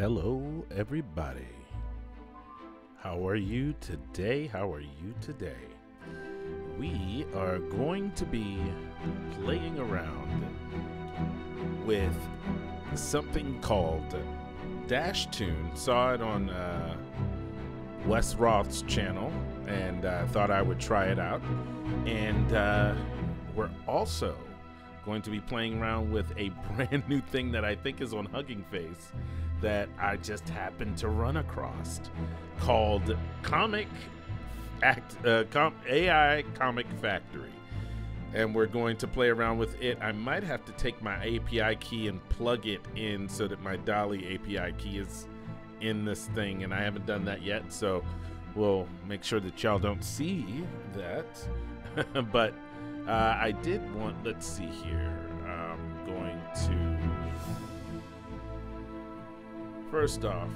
Hello, everybody. How are you today? How are you today? We are going to be playing around with something called DashToon. Saw it on uh, Wes Roth's channel and uh, thought I would try it out. And uh, we're also going to be playing around with a brand new thing that I think is on Hugging Face that I just happened to run across called Comic Act uh, Com- AI Comic Factory. And we're going to play around with it. I might have to take my API key and plug it in so that my DALL-E API key is in this thing, and I haven't done that yet. So we'll make sure that y'all don't see that. but uh, I did want, let's see here. I'm going to First off,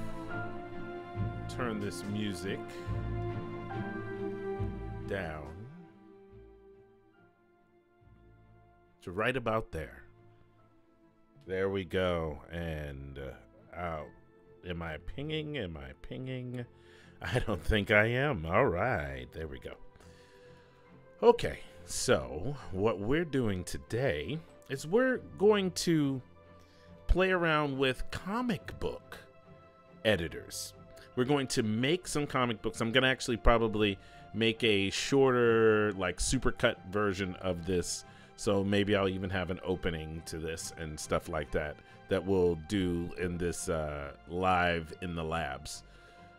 turn this music down to right about there. There we go. And uh, out. Am I pinging? Am I pinging? I don't think I am. All right. There we go. Okay. So, what we're doing today is we're going to play around with comic book editors. We're going to make some comic books. I'm going to actually probably make a shorter, like supercut version of this. So maybe I'll even have an opening to this and stuff like that that we'll do in this uh, live in the labs.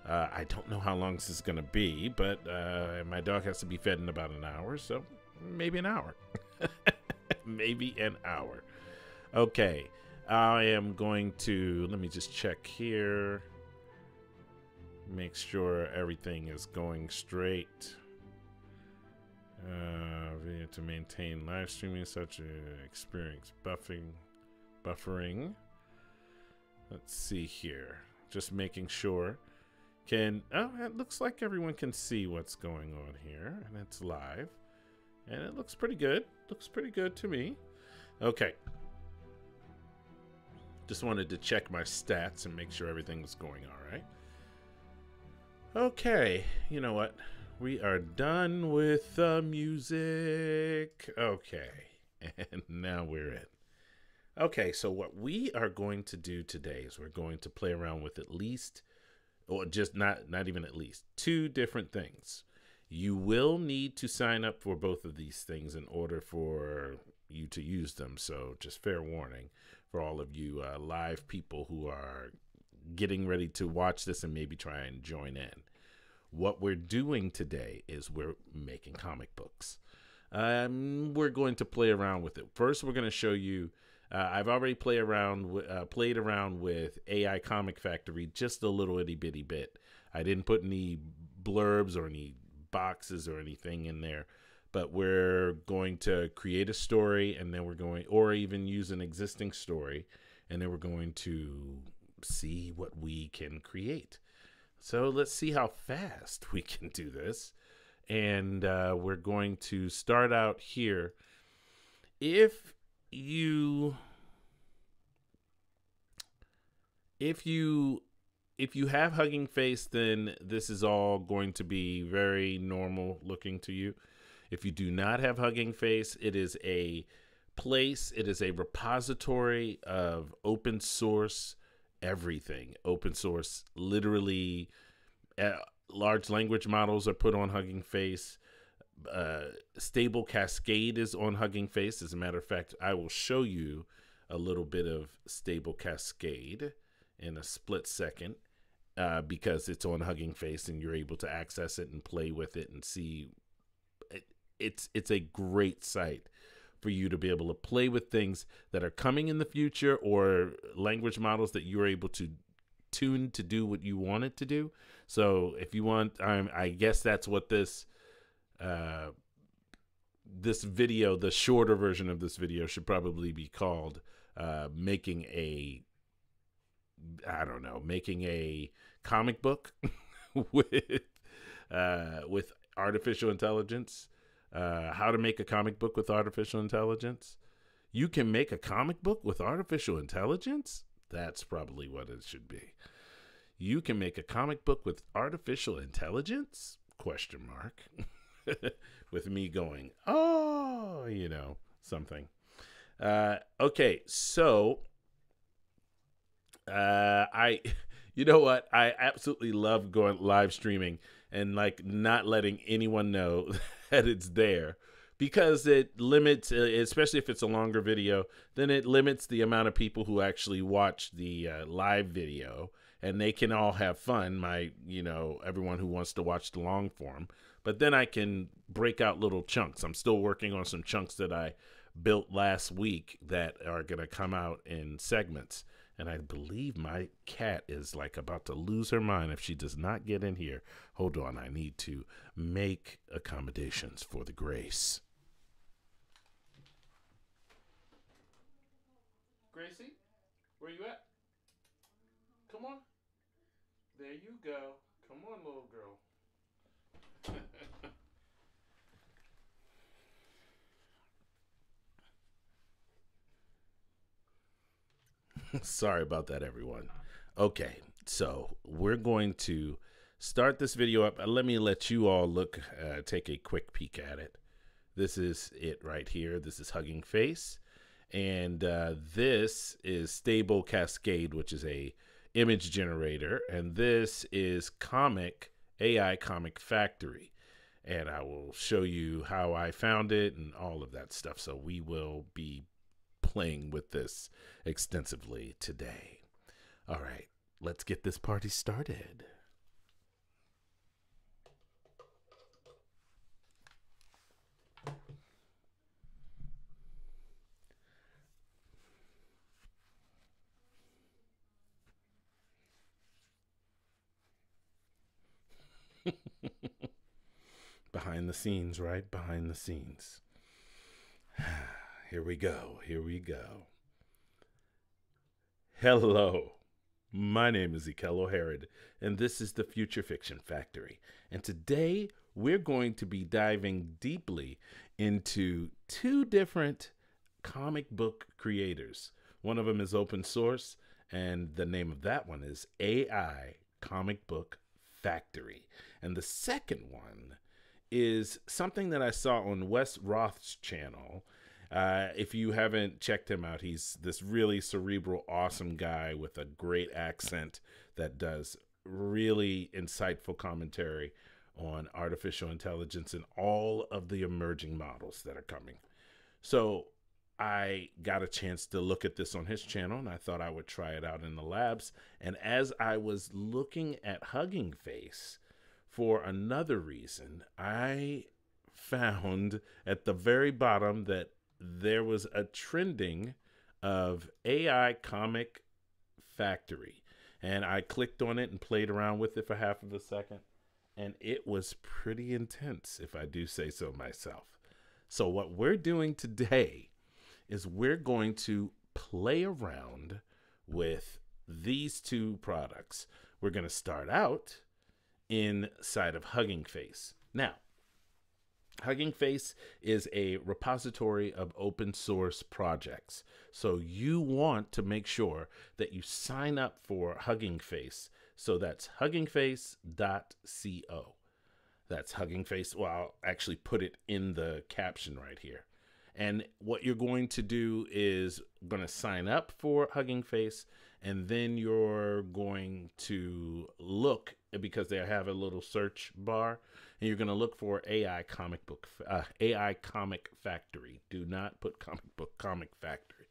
Uh, I don't know how long this is going to be, but uh, my dog has to be fed in about an hour, so maybe an hour. maybe an hour. Okay, I am going to, let me just check here make sure everything is going straight. Uh, to maintain live streaming such an experience buffing, buffering. Let's see here. Just making sure. Can oh, it looks like everyone can see what's going on here, and it's live, and it looks pretty good. Looks pretty good to me. Okay. Just wanted to check my stats and make sure everything was going all right. Okay, you know what? We are done with the music. Okay. And now we're in. Okay, so what we are going to do today is we're going to play around with at least or just not not even at least two different things. You will need to sign up for both of these things in order for you to use them. So just fair warning for all of you uh, live people who are getting ready to watch this and maybe try and join in. What we're doing today is we're making comic books. Um, we're going to play around with it. First, we're going to show you. Uh, I've already play around, uh, played around with AI Comic Factory just a little itty bitty bit. I didn't put any blurbs or any boxes or anything in there, but we're going to create a story and then we're going, or even use an existing story, and then we're going to see what we can create. So let's see how fast we can do this. And uh, we're going to start out here. If you if you if you have hugging face then this is all going to be very normal looking to you if you do not have hugging face it is a place it is a repository of open source everything. Open source literally uh, large language models are put on hugging face. Uh, stable cascade is on hugging face. As a matter of fact i will show you a little bit of stable cascade in a split second uh, because it's on hugging face and you're able to access it and play with it and see. It, it's it's a great site for you to be able to play with things that are coming in the future or language models that you're able to tune to do what you want it to do. So if you want, I guess that's what this uh, this video, the shorter version of this video, should probably be called uh, making a I don't know, making a comic book with uh, with artificial intelligence uh, how to make a comic book with artificial intelligence. You can make a comic book with artificial intelligence? That's probably what it should be. You can make a comic book with artificial intelligence? Question mark. with me going, oh, you know, something. Uh, okay, so uh, I, you know what? I absolutely love going live streaming and like not letting anyone know that it's there because it limits uh, especially if it's a longer video then it limits the amount of people who actually watch the uh, live video and they can all have fun. My you know everyone who wants to watch the long form but then i can break out little chunks. I'm still working on some chunks that i built last week that are going to come out in segments and I believe my cat is like about to lose her mind if she does not get in here. Hold on, I need to make accommodations for the grace. Gracie, where are you at? Come on. There you go. Come on, little girl. Sorry about that, everyone. Okay, so we're going to start this video up. Let me let you all look, uh, take a quick peek at it. This is it right here. This is Hugging Face. And uh, this is Stable Cascade, which is a image generator. And this is Comic, AI Comic Factory. And I will show you how I found it and all of that stuff. So we will be playing with this extensively today. All right, let's get this party started. Behind the scenes, right? Behind the scenes. Here we go. Here we go. Hello. My name is Ikello Herod, and this is the Future Fiction Factory. And today we're going to be diving deeply into two different comic book creators. One of them is open source, and the name of that one is AI Comic Book Factory. And the second one is something that I saw on Wes Roth's channel. Uh, if you haven't checked him out, he's this really cerebral, awesome guy with a great accent that does really insightful commentary on artificial intelligence and all of the emerging models that are coming. So I got a chance to look at this on his channel and I thought I would try it out in the labs. And as I was looking at Hugging Face for another reason, I found at the very bottom that there was a trending of AI Comic Factory. And I clicked on it and played around with it for half of a second. And it was pretty intense, if I do say so myself. So, what we're doing today is we're going to play around with these two products. We're going to start out inside of Hugging Face. Now, Hugging Face is a repository of open source projects. So you want to make sure that you sign up for Hugging Face. So that's huggingface.co. That's Hugging Face. Well, I'll actually put it in the caption right here. And what you're going to do is going to sign up for Hugging Face, and then you're going to look because they have a little search bar, and you're going to look for AI comic book uh, AI comic factory. Do not put comic book comic factory.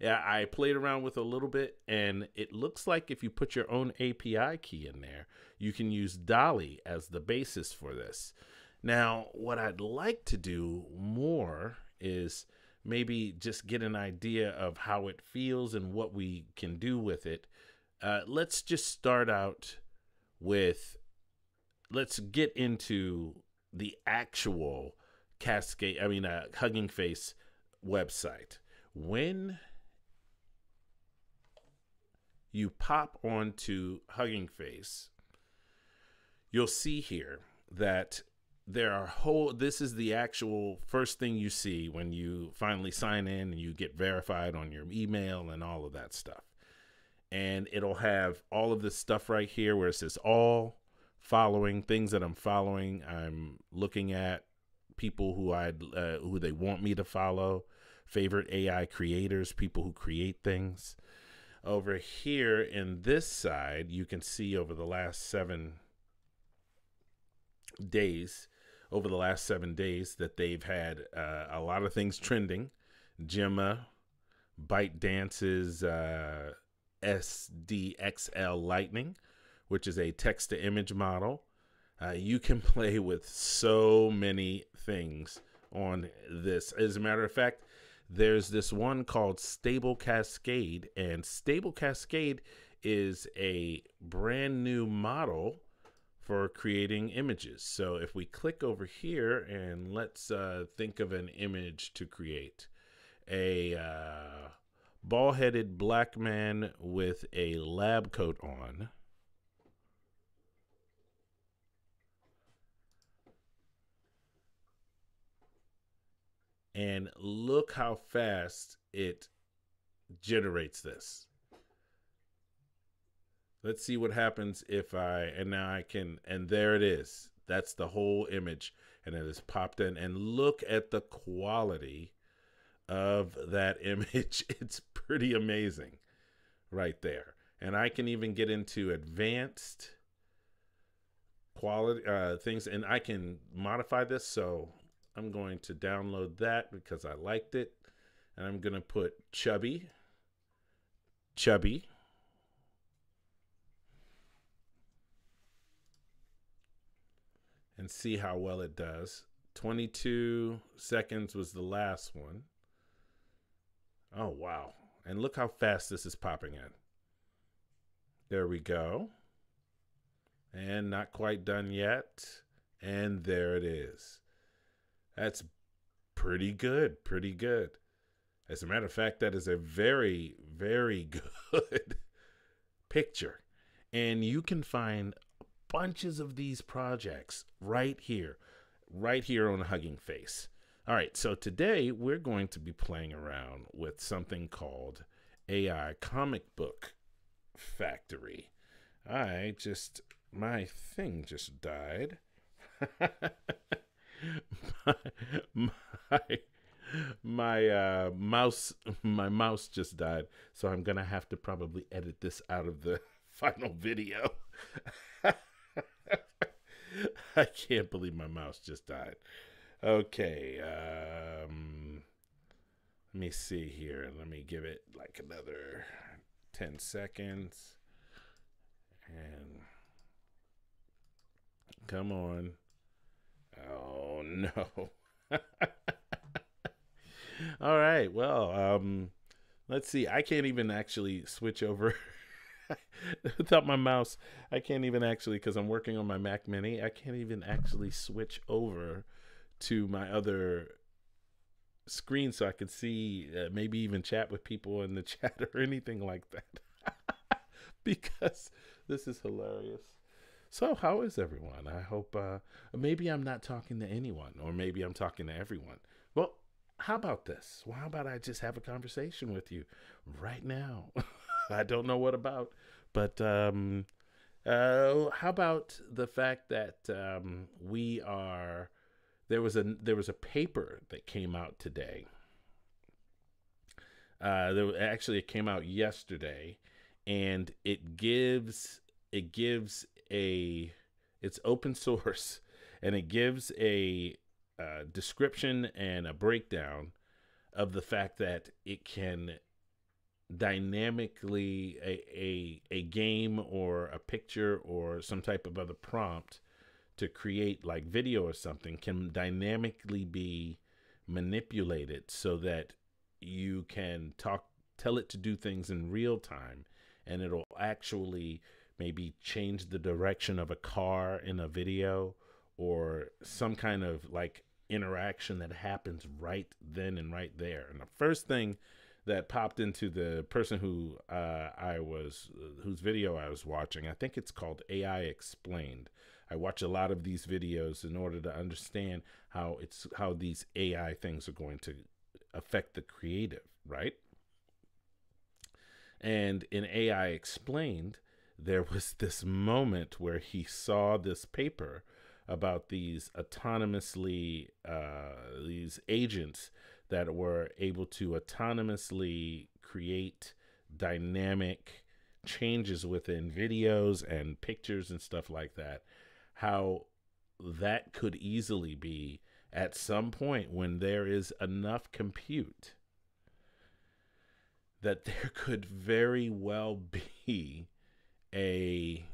Yeah, I played around with a little bit, and it looks like if you put your own API key in there, you can use DALL-E as the basis for this. Now, what I'd like to do more is maybe just get an idea of how it feels and what we can do with it. Uh, let's just start out with let's get into the actual cascade i mean uh, hugging face website. When you pop onto hugging face you'll see here that there are whole this is the actual first thing you see when you finally sign in and you get verified on your email and all of that stuff and it'll have all of this stuff right here where it says all following things that i'm following i'm looking at people who i uh, who they want me to follow favorite ai creators people who create things over here in this side you can see over the last seven days over the last seven days that they've had uh, a lot of things trending. Gemma, ByteDance's uh, SDXL Lightning, which is a text to image model. Uh, you can play with so many things on this. As a matter of fact, there's this one called Stable Cascade, and Stable Cascade is a brand new model for creating images. So if we click over here and let's uh, think of an image to create a uh, ball headed black man with a lab coat on. And look how fast it generates this. Let's see what happens if I, and now I can, and there it is. That's the whole image. And it is popped in. And look at the quality of that image. It's pretty amazing right there. And I can even get into advanced quality uh, things and I can modify this. So I'm going to download that because I liked it. And I'm going to put chubby, chubby and see how well it does. 22 seconds was the last one. Oh, wow. And look how fast this is popping in. There we go. And not quite done yet. And there it is. That's pretty good. Pretty good. As a matter of fact, that is a very, very good picture. And you can find bunches of these projects right here, right here on Hugging Face. All right, so today we're going to be playing around with something called AI Comic Book Factory. I just, my thing just died. my my, my uh, mouse my mouse just died, so I'm gonna have to probably edit this out of the final video. I can't believe my mouse just died. Okay, um, let me see here. Let me give it like another 10 seconds. And come on. Oh no. All right. Well, um let's see. I can't even actually switch over without my mouse. I can't even actually cuz I'm working on my Mac mini. I can't even actually switch over to my other screen so I could see uh, maybe even chat with people in the chat or anything like that. because this is hilarious. So, how is everyone? I hope uh, maybe I'm not talking to anyone, or maybe I'm talking to everyone. Well, how about this? Well, how about I just have a conversation with you right now? I don't know what about, but um, uh, how about the fact that um, we are there was a there was a paper that came out today. Uh, there actually it came out yesterday, and it gives it gives a it's open source, and it gives a uh, description and a breakdown of the fact that it can dynamically a, a a game or a picture or some type of other prompt to create like video or something can dynamically be manipulated so that you can talk tell it to do things in real time and it'll actually maybe change the direction of a car in a video or some kind of like interaction that happens right then and right there. And the first thing that popped into the person who uh, I was whose video I was watching I think it's called AI explained I watch a lot of these videos in order to understand how it's how these AI things are going to affect the creative, right? And in AI explained, there was this moment where he saw this paper about these autonomously uh, these agents that were able to autonomously create dynamic changes within videos and pictures and stuff like that how that could easily be at some point when there is enough compute that there could very well be a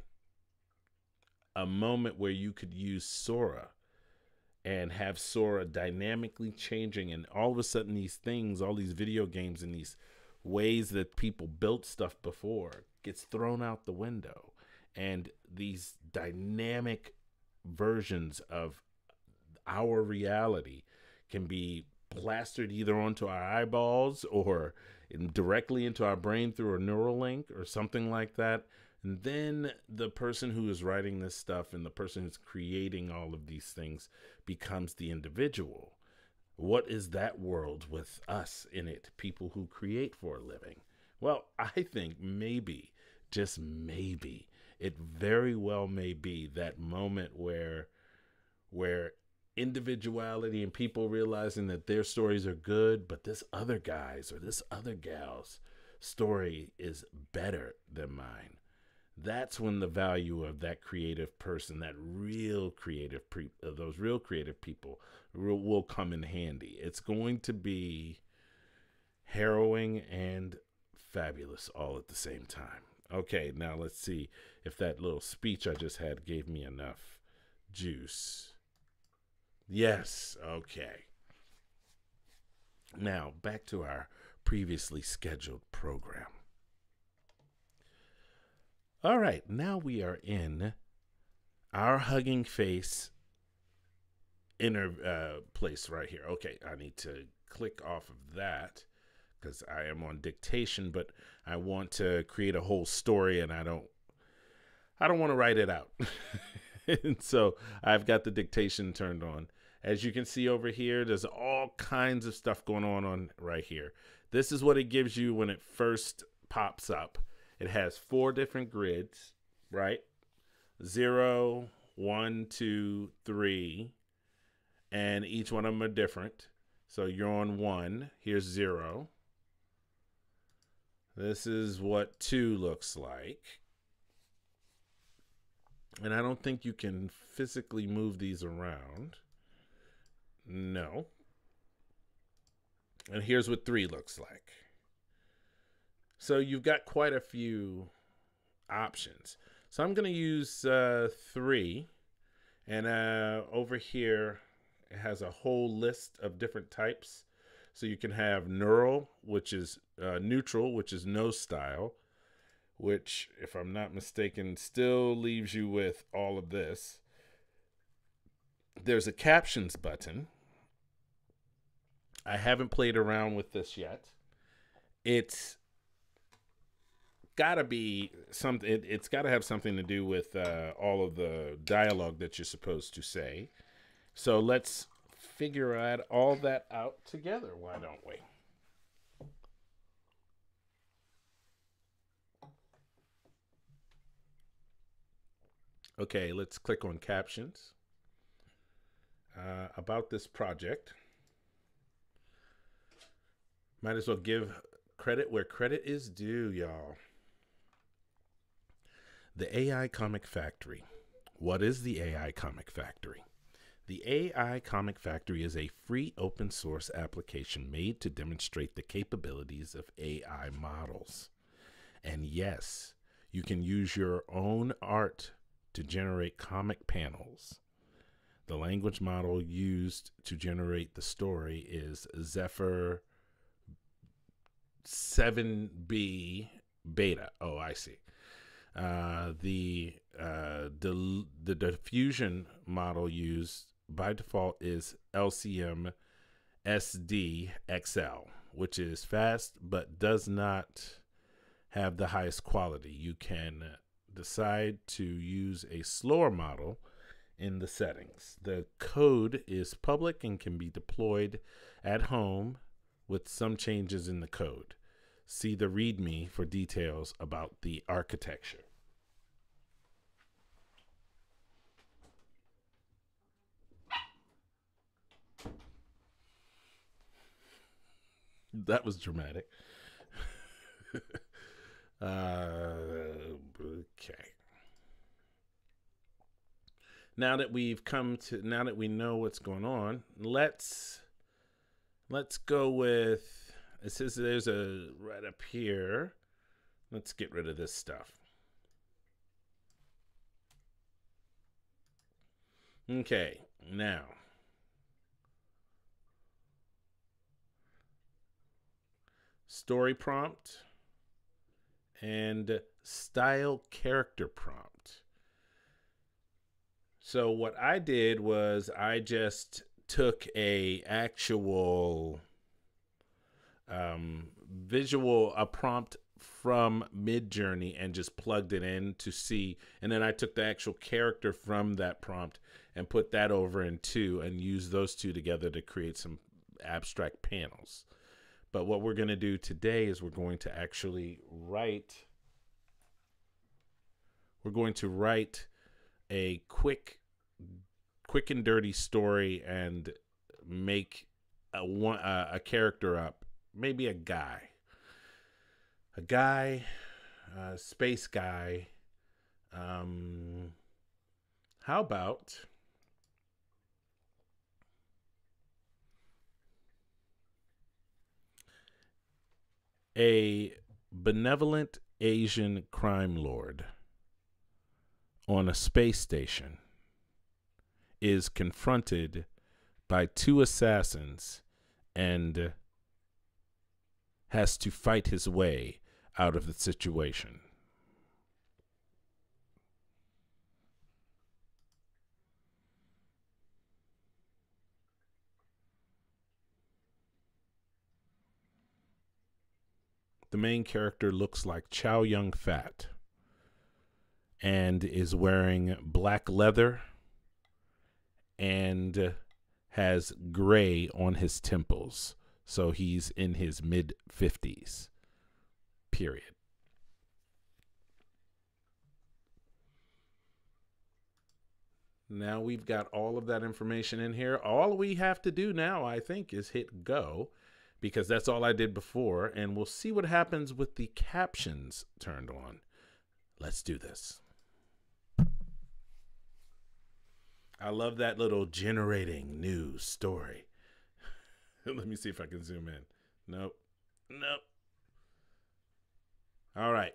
a moment where you could use Sora and have Sora dynamically changing and all of a sudden these things, all these video games and these ways that people built stuff before gets thrown out the window. And these dynamic versions of our reality can be plastered either onto our eyeballs or in directly into our brain through a neural link or something like that. And then the person who is writing this stuff and the person who's creating all of these things becomes the individual. What is that world with us in it, people who create for a living? Well, I think maybe, just maybe, it very well may be that moment where where individuality and people realizing that their stories are good, but this other guy's or this other gal's story is better than mine. That's when the value of that creative person, that real creative, pre- uh, those real creative people, will, will come in handy. It's going to be harrowing and fabulous all at the same time. Okay, now let's see if that little speech I just had gave me enough juice. Yes, okay. Now, back to our previously scheduled program. All right, now we are in our hugging face inner uh, place right here. Okay, I need to click off of that because I am on dictation, but I want to create a whole story and I don't I don't want to write it out. and so I've got the dictation turned on. As you can see over here, there's all kinds of stuff going on on right here. This is what it gives you when it first pops up. It has four different grids, right? Zero, one, two, three, and each one of them are different. So you're on one. Here's zero. This is what two looks like. And I don't think you can physically move these around. No. And here's what three looks like. So you've got quite a few options. So I'm going to use uh, three. And uh, over here, it has a whole list of different types. So you can have neural, which is uh, neutral, which is no style, which, if I'm not mistaken, still leaves you with all of this. There's a captions button. I haven't played around with this yet. It's got to be something. It, has got to have something to do with uh, all of the dialogue that you're supposed to say. So let's figure out all that out together. Why don't we? Okay, let's click on captions. Uh, about this project. Might as well give credit where credit is due, y'all. The AI Comic Factory. What is the AI Comic Factory? The AI Comic Factory is a free open source application made to demonstrate the capabilities of AI models. And yes, you can use your own art to generate comic panels. The language model used to generate the story is Zephyr 7B beta. Oh, I see. Uh, the uh, the the diffusion model used by default is LCM SD XL, which is fast but does not have the highest quality. You can decide to use a slower model in the settings. The code is public and can be deployed at home with some changes in the code. See the README for details about the architecture. That was dramatic. uh, okay. Now that we've come to, now that we know what's going on, let's let's go with. It says there's a right up here. Let's get rid of this stuff. Okay, now story prompt, and style character prompt. So what I did was I just took a actual um, visual a prompt from Midjourney and just plugged it in to see, and then I took the actual character from that prompt and put that over in two and used those two together to create some abstract panels. But what we're going to do today is we're going to actually write we're going to write a quick quick and dirty story and make a one uh, a character up, maybe a guy. A guy, a space guy. Um how about a benevolent Asian crime lord on a space station is confronted by two assassins and has to fight his way out of the situation. The main character looks like Chow Yun Fat and is wearing black leather and has gray on his temples. So he's in his mid 50s. Period. Now we've got all of that information in here. All we have to do now, I think, is hit go because that's all I did before. And we'll see what happens with the captions turned on. Let's do this. I love that little generating news story. Let me see if I can zoom in. Nope. Nope. All right.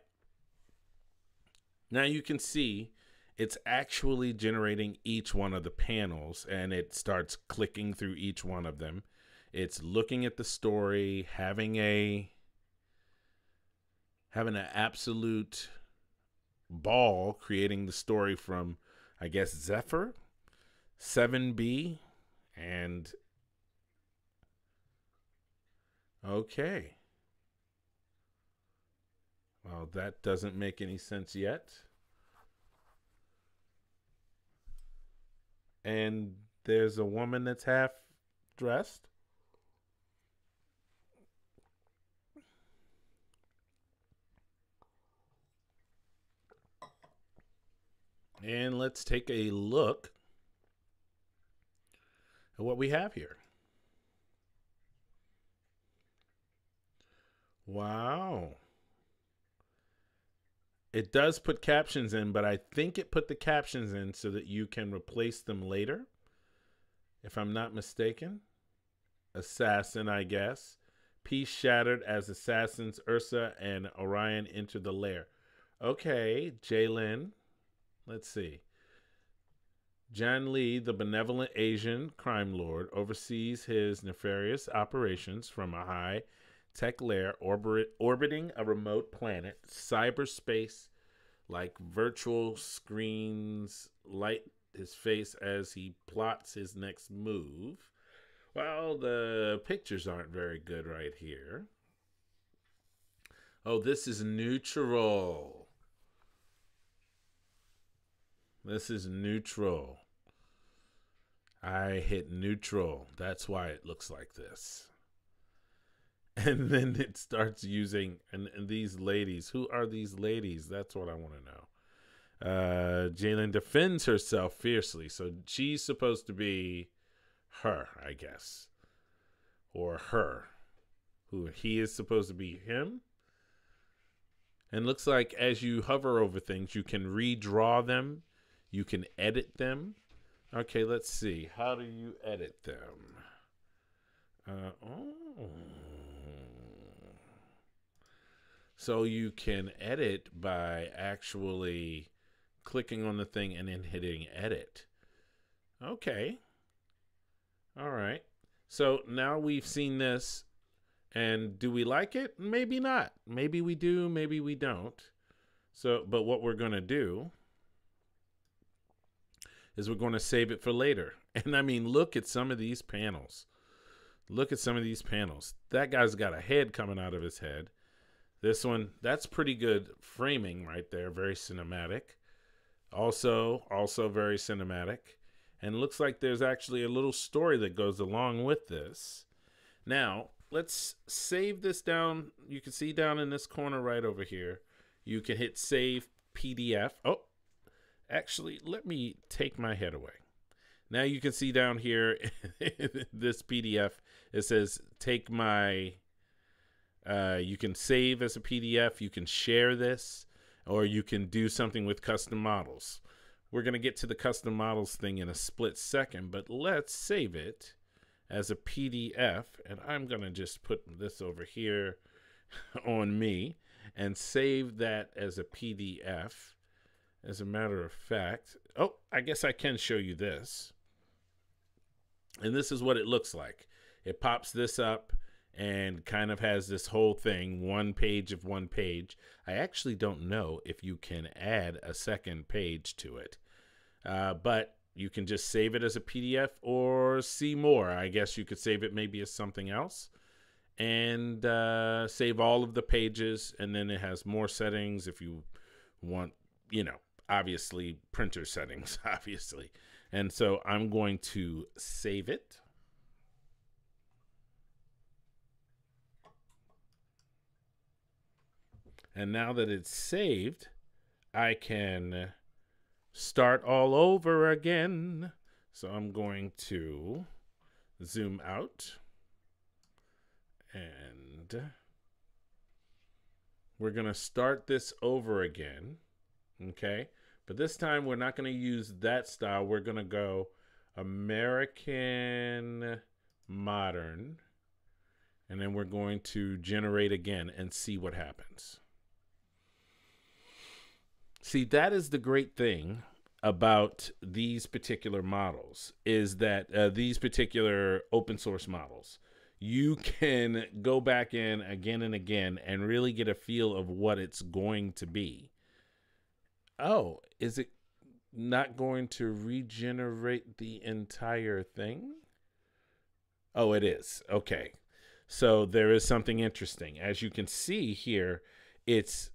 Now you can see it's actually generating each one of the panels and it starts clicking through each one of them. It's looking at the story, having a having an absolute ball creating the story from I guess Zephyr, 7B and okay. Well, that doesn't make any sense yet. And there's a woman that's half dressed. And let's take a look at what we have here. Wow. It does put captions in, but I think it put the captions in so that you can replace them later. If I'm not mistaken. Assassin, I guess. Peace shattered as assassins Ursa and Orion enter the lair. Okay, Jalen. Let's see. Jan Lee, the benevolent Asian crime lord, oversees his nefarious operations from a high tech lair orbit, orbiting a remote planet, cyberspace, like virtual screens light his face as he plots his next move. Well, the pictures aren't very good right here. Oh, this is neutral. This is neutral. I hit neutral. That's why it looks like this. and then it starts using and, and, these ladies who are these ladies that's what i want to know uh jalen defends herself fiercely so she's supposed to be her i guess or her who he is supposed to be him and looks like as you hover over things you can redraw them you can edit them okay let's see how do you edit them uh, oh so you can edit by actually clicking on the thing and then hitting edit. Okay. All right. So now we've seen this. And do we like it? Maybe not. Maybe we do, maybe we don't. So, but what we're going to do is we're going to save it for later. And I mean, look at some of these panels. Look at some of these panels. That guy's got a head coming out of his head. This one, that's pretty good framing right there. Very cinematic. Also, also very cinematic. And looks like there's actually a little story that goes along with this. Now, let's save this down. You can see down in this corner right over here. You can hit save PDF. Oh, actually, let me take my head away. Now you can see down here, this PDF, it says take my uh, you can save as a PDF, you can share this, or you can do something with custom models. We're going to get to the custom models thing in a split second, but let's save it as a PDF. And I'm going to just put this over here on me and save that as a PDF. As a matter of fact, oh, I guess I can show you this. And this is what it looks like. It pops this up and kind of has this whole thing one page of one page. I actually don't know if you can add a second page to it, uh, but you can just save it as a PDF or see more. I guess you could save it maybe as something else and uh, save all of the pages, and then it has more settings if you want, you know, obviously printer settings, obviously. And so I'm going to save it. And now that it's saved, I can start all over again. So I'm going to zoom out and we're going to start this over again. Okay. But this time we're not going to use that style. We're going to go American Modern. And then we're going to generate again and see what happens. See, that is the great thing about these particular models is that uh, these particular open source models you can go back in again and again and really get a feel of what it's going to be. Oh, is it not going to regenerate the entire thing? Oh, it is. Okay. So there is something interesting. As you can see here, it's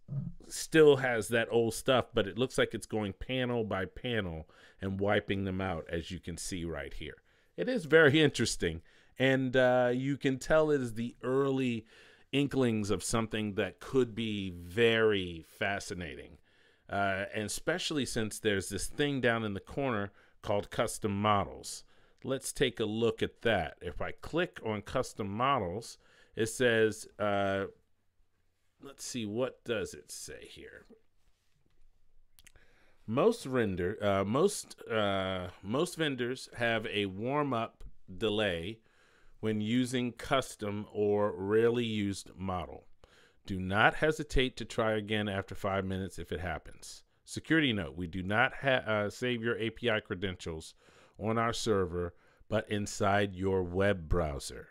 still has that old stuff, but it looks like it's going panel by panel and wiping them out, as you can see right here. It is very interesting and uh, you can tell it is the early inklings of something that could be very fascinating. Uh, and especially since there's this thing down in the corner called custom models. Let's take a look at that. If I click on custom models, it says, uh, let's see, what does it say here? Most render, uh, most uh, most vendors have a warm up delay when using custom or rarely used model. Do not hesitate to try again after five minutes if it happens. Security note, we do not uh, save your API credentials on our server, but inside your web browser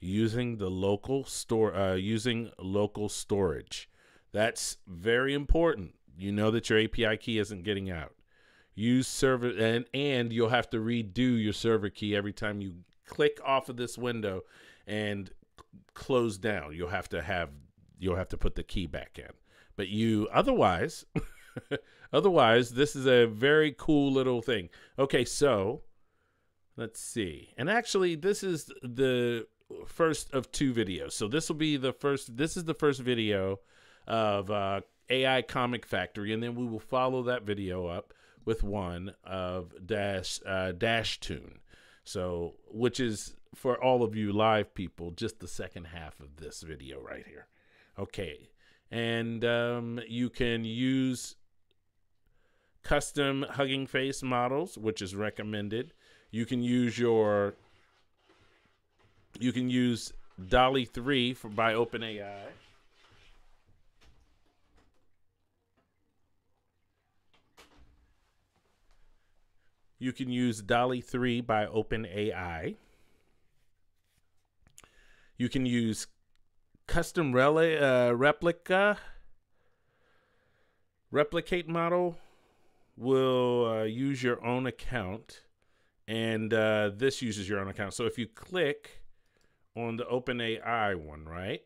using the local store uh, using local storage. That's very important. You know that your API key isn't getting out. Use server and and you'll have to redo your server key every time you click off of this window and close down. You'll have to have you'll have to put the key back in. But you otherwise otherwise this is a very cool little thing. Okay, so let's see. And actually this is the first of two videos. So this will be the first this is the first video of uh, AI Comic Factory and then we will follow that video up with one of Dash uh, DashToon. So, which is for all of you live people, just the second half of this video right here. Okay. And um, you can use custom Hugging Face models, which is recommended. You can use your, you can use DALL-E 3 for, by OpenAI. You can use DALL-E 3 by OpenAI. You can use custom rel- uh, replica. Replicate model will uh, use your own account, and uh, this uses your own account. So if you click on the OpenAI one, right?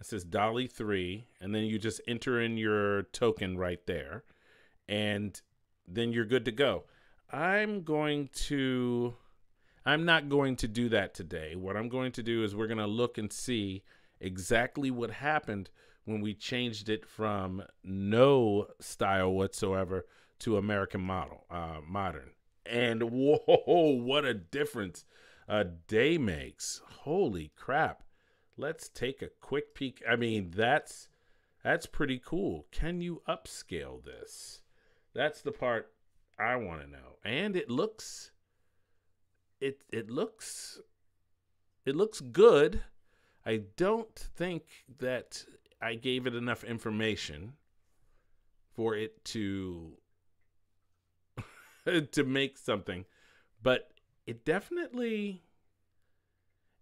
It says DALL-E 3, and then you just enter in your token right there, and then you're good to go. I'm going to I'm not going to do that today. What I'm going to do is we're going to look and see exactly what happened when we changed it from no style whatsoever to American model, uh, modern. And whoa, what a difference a day makes. Holy crap. Let's take a quick peek. I mean, that's that's pretty cool. Can you upscale this? That's the part I want to know. And it looks it it looks it looks good. I don't think that I gave it enough information for it to to make something, but it definitely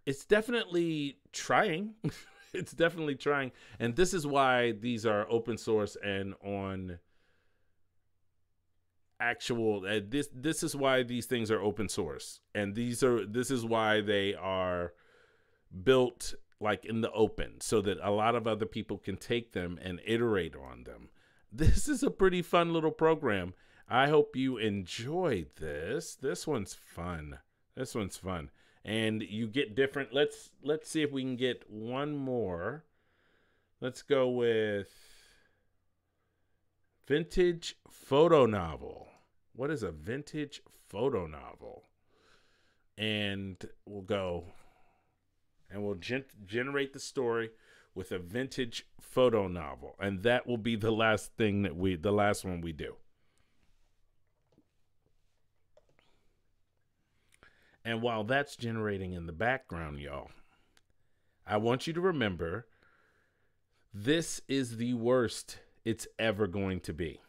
it's definitely trying. it's definitely trying. And this is why these are open source and on actual uh, this this is why these things are open source and these are this is why they are built like in the open so that a lot of other people can take them and iterate on them. This is a pretty fun little program. I hope you enjoyed this. This one's fun. This one's fun. And you get different let's let's see if we can get one more. Let's go with vintage photo novel. What is a vintage photo novel? And we'll go and we'll gen- generate the story with a vintage photo novel. And that will be the last thing that we, the last one we do. And while that's generating in the background, y'all, I want you to remember this is the worst it's ever going to be.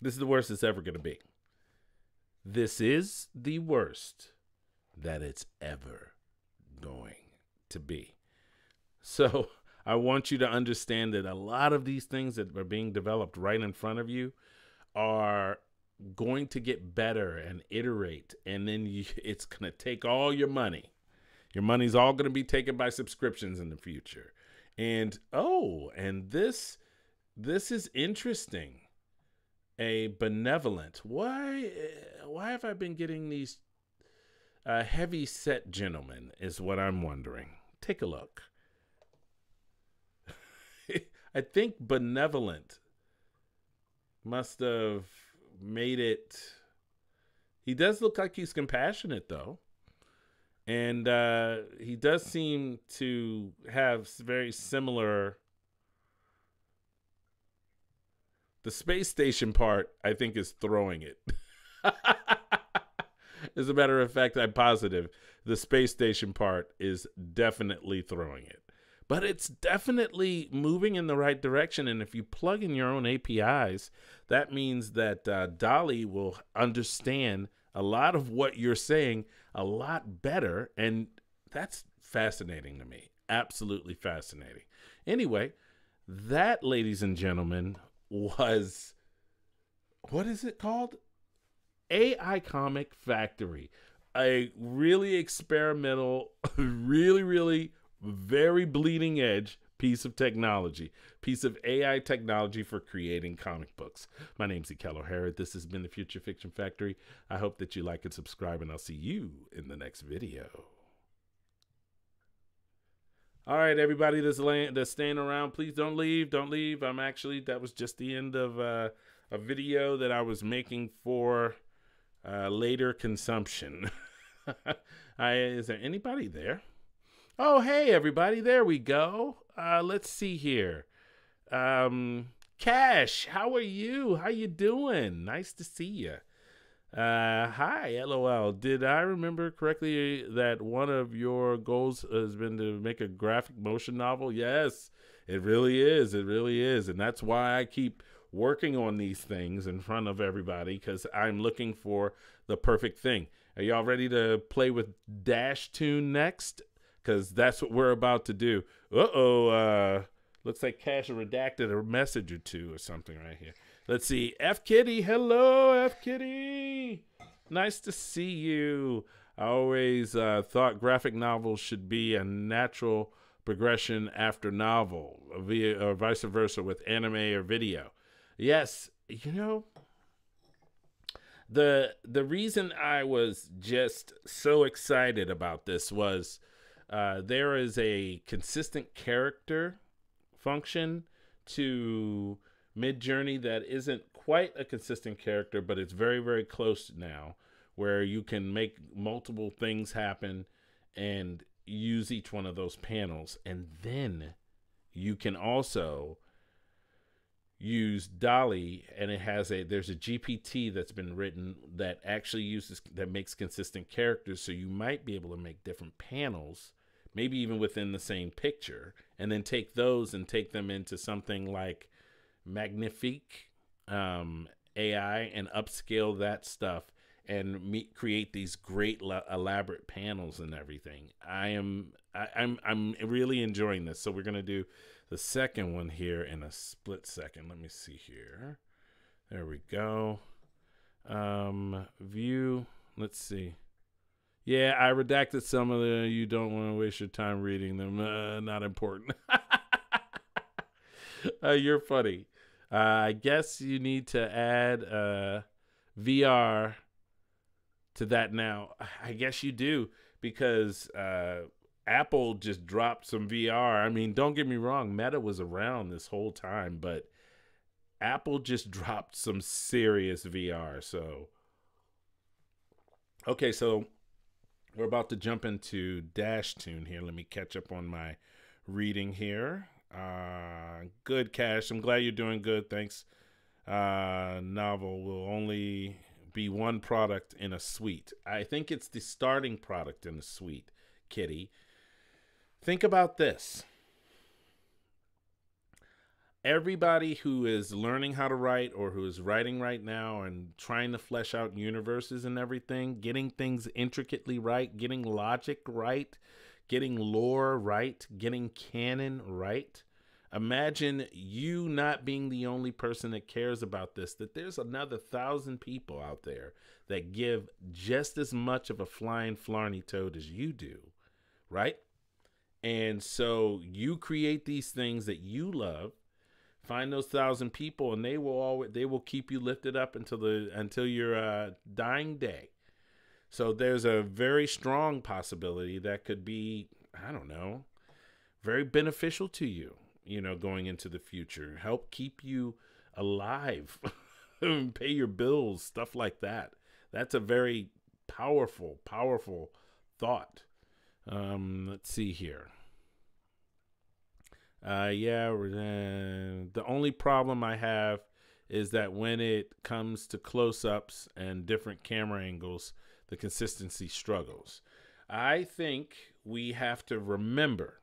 This is the worst it's ever going to be. This is the worst that it's ever going to be. So I want you to understand that a lot of these things that are being developed right in front of you are going to get better and iterate. And then you, it's going to take all your money. Your money's all going to be taken by subscriptions in the future. And oh, and this this is interesting. A benevolent. Why eh, why have I been getting these uh, heavy set gentleman, is what I'm wondering. Take a look. I think benevolent must have made it. He does look like he's compassionate, though. And uh, he does seem to have very similar. The space station part, I think, is throwing it. As a matter of fact, I'm positive the space station part is definitely throwing it. But it's definitely moving in the right direction. And if you plug in your own APIs, that means that uh, DALL-E will understand a lot of what you're saying a lot better. And that's fascinating to me. Absolutely fascinating. Anyway, that, ladies and gentlemen, was what is it called? AI Comic Factory. A really experimental, really, really very bleeding edge piece of technology, piece of AI technology for creating comic books. My name's Ekel O'Hara. This has been the Future Fiction Factory. I hope that you like and subscribe, and I'll see you in the next video. All right, everybody that's, laying, that's staying around, please don't leave. Don't leave. I'm actually, that was just the end of uh, a video that I was making for uh, later consumption. I, is there anybody there? Oh, hey, everybody. There we go. Uh, let's see here. Um, Cash, how are you? How you doing? Nice to see you. Uh, hi, LOL. Did I remember correctly that one of your goals has been to make a graphic motion novel? Yes, it really is. It really is. And that's why I keep working on these things in front of everybody because I'm looking for the perfect thing. Are y'all ready to play with DashToon next? because that's what we're about to do. Uh-oh, uh Looks like Cash redacted a message or two or something right here. Let's see. F Kitty, hello, F Kitty. Nice to see you. I always uh, thought graphic novels should be a natural progression after novel, via or vice versa with anime or video. Yes, you know, the the reason I was just so excited about this was uh, there is a consistent character function to Midjourney that isn't quite a consistent character, but it's very, very close now, where you can make multiple things happen and use each one of those panels. And then you can also use DALL-E and it has a there's a GPT that's been written that actually uses that makes consistent characters so you might be able to make different panels maybe even within the same picture, and then take those and take them into something like Magnific um, AI and upscale that stuff and meet, create these great elaborate panels and everything. I am I, I'm I'm really enjoying this. So we're gonna do the second one here in a split second. Let me see here. There we go. Um, view. Let's see. Yeah, I redacted some of the. You don't want to waste your time reading them. Uh, not important. uh, you're funny. Uh, I guess you need to add uh, VR to that now. I guess you do because uh, Apple just dropped some VR. I mean, don't get me wrong, Meta was around this whole time, but Apple just dropped some serious VR. So, okay, so we're about to jump into DashToon here. Let me catch up on my reading here. Uh, good, Cash. I'm glad you're doing good. Thanks. Uh, novel will only be one product in a suite. I think it's the starting product in the suite, Kitty. Think about this everybody who is learning how to write or who is writing right now and trying to flesh out universes and everything, getting things intricately right, getting logic right, getting lore right, getting canon right. Imagine you not being the only person that cares about this, that there's another thousand people out there that give just as much of a flying flarney toad as you do, right? And so you create these things that you love find those thousand people and they will always they will keep you lifted up until the until your uh, dying day. So there's a very strong possibility that could be i don't know very beneficial to you you know going into the future. Help keep you alive pay your bills stuff like that. That's a very powerful powerful thought um let's see here uh, yeah, uh, the only problem I have is that when it comes to close ups and different camera angles, the consistency struggles. I think we have to remember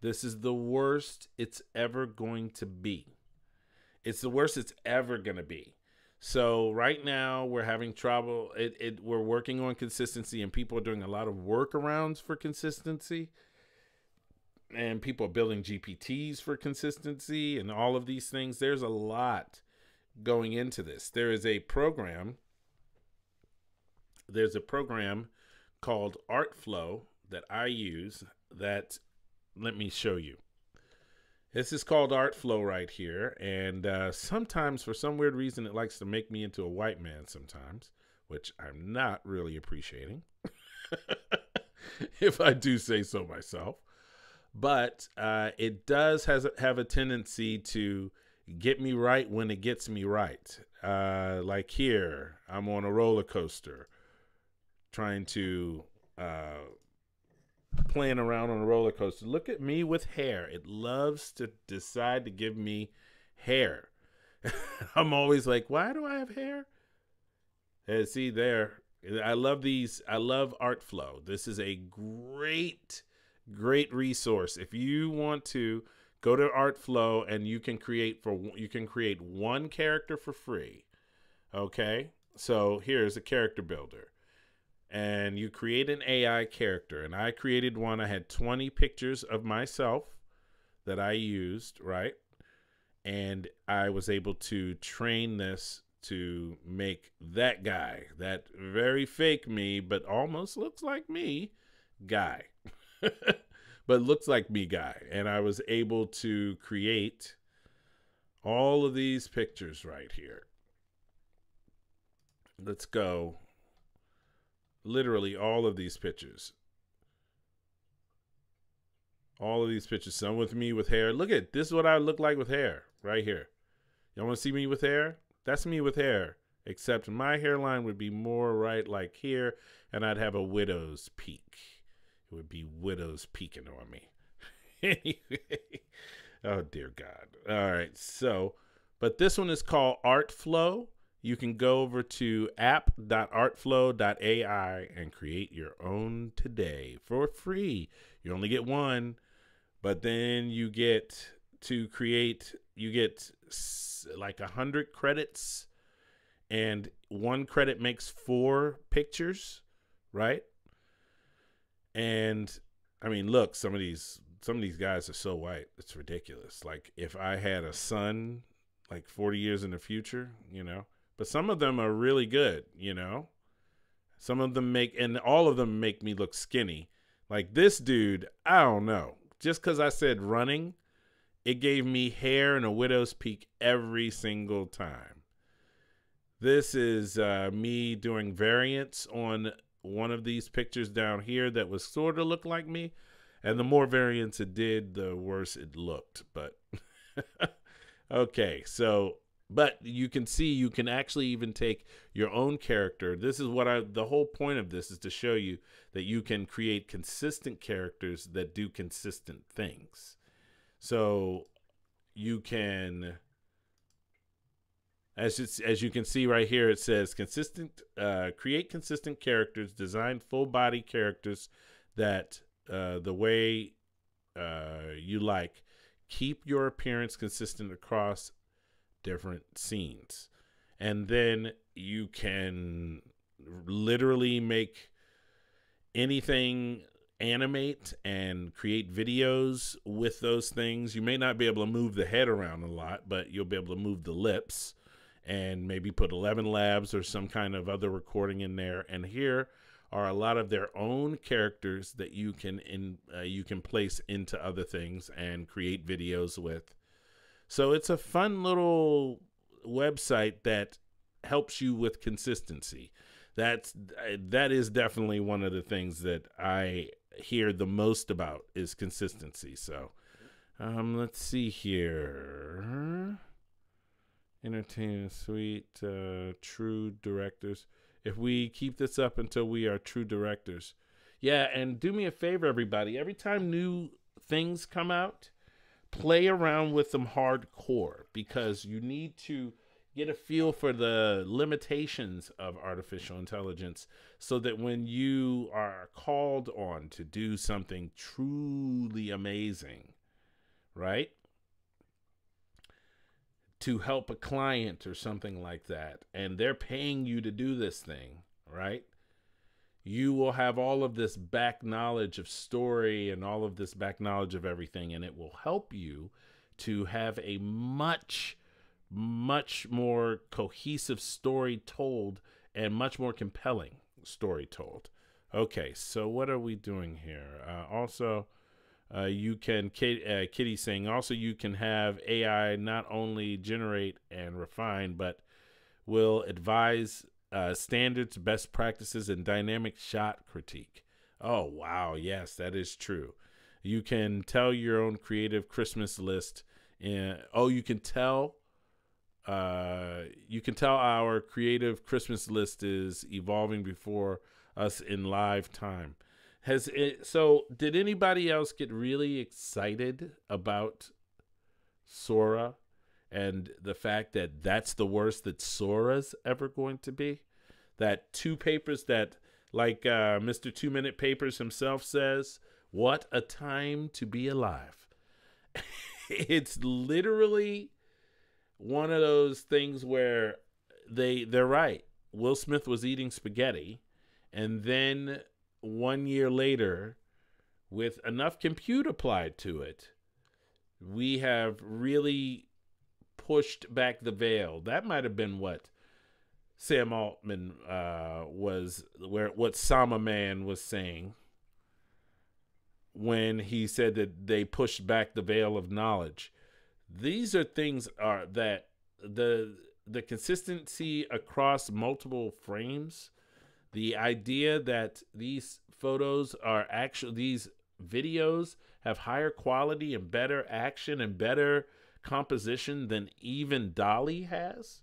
this is the worst it's ever going to be. It's the worst it's ever going to be. So right now we're having trouble. It, it we're working on consistency, and people are doing a lot of workarounds for consistency and people are building GPTs for consistency and all of these things. There's a lot going into this. There is a program. There's a program called ArtFlow that I use that let me show you. This is called ArtFlow right here. And uh, sometimes, for some weird reason, it likes to make me into a white man sometimes, which I'm not really appreciating, if I do say so myself but uh, it does has have a tendency to get me right when it gets me right. Uh, like here, I'm on a roller coaster, trying to uh, playing around on a roller coaster. Look at me with hair. It loves to decide to give me hair. I'm always like, why do I have hair? And see there, I love these. I love ArtFlow. This is a great great resource. If you want to go to ArtFlow and you can create for you can create one character for free. Okay? So here's a character builder. And you create an AI character and I created one. I had 20 pictures of myself that I used, right? And I was able to train this to make that guy, that very fake me, but almost looks like me guy. but looks like me guy. And I was able to create all of these pictures right here. Let's go. Literally all of these pictures. All of these pictures. Some with me with hair. Look at this is what I look like with hair right here. Y'all want to see me with hair? That's me with hair. Except my hairline would be more right like here, and I'd have a widow's peak. It would be widows peeking on me. anyway, oh dear God. All right, so, but this one is called ArtFlow. You can go over to app.artflow.ai and create your own today for free. You only get one, but then you get to create, you get like a hundred credits, and one credit makes four pictures, right? And I mean, look, some of these some of these guys are so white. It's ridiculous. Like if I had a son like 40 years in the future, you know. But some of them are really good, you know. Some of them make and all of them make me look skinny. Like this dude, I don't know. Just cuz I said running, it gave me hair and a widow's peak every single time. This is uh, me doing variants on one of these pictures down here that was sort of looked like me. And the more variants it did, the worse it looked. But okay, so but you can see you can actually even take your own character. This is what I the whole point of this is to show you that you can create consistent characters that do consistent things. So you can as it's, as you can see right here it says consistent uh, create consistent characters design full body characters that uh, the way uh, you like keep your appearance consistent across different scenes and then you can literally make anything animate and create videos with those things. You may not be able to move the head around a lot, but you'll be able to move the lips and maybe put 11 labs or some kind of other recording in there. And here are a lot of their own characters that you can in uh, you can place into other things and create videos with. So it's a fun little website that helps you with consistency. That's that is definitely one of the things that I hear the most about is consistency. So, um, let's see here. Entertainment Suite, uh, true directors. If we keep this up until we are true directors. Yeah, and do me a favor, everybody. Every time new things come out, play around with them hardcore because you need to get a feel for the limitations of artificial intelligence so that when you are called on to do something truly amazing, right? To help a client or something like that, and they're paying you to do this thing, right? You will have all of this back knowledge of story and all of this back knowledge of everything, and it will help you to have a much much more cohesive story told and much more compelling story told. Okay, so what are we doing here? Uh, also, uh, you can, uh, Kitty saying, also you can have AI not only generate and refine, but will advise uh, standards, best practices, and dynamic shot critique. Oh, wow. Yes, that is true. You can tell your own creative Christmas list. And oh, you can tell uh, you can tell our creative Christmas list is evolving before us in live time. Has it, so? Did anybody else get really excited about Sora and the fact that that's the worst that Sora's ever going to be? That two papers that, like uh, Mr. Two Minute Papers himself says, "What a time to be alive." it's literally one of those things where they they're right. Will Smith was eating spaghetti, and then one year later, with enough compute applied to it, we have really pushed back the veil. That might have been what Sam Altman uh, was, where what Sama Man was saying when he said that they pushed back the veil of knowledge these are things are that the the consistency across multiple frames the idea that these photos are actually these videos have higher quality and better action and better composition than even DALL-E has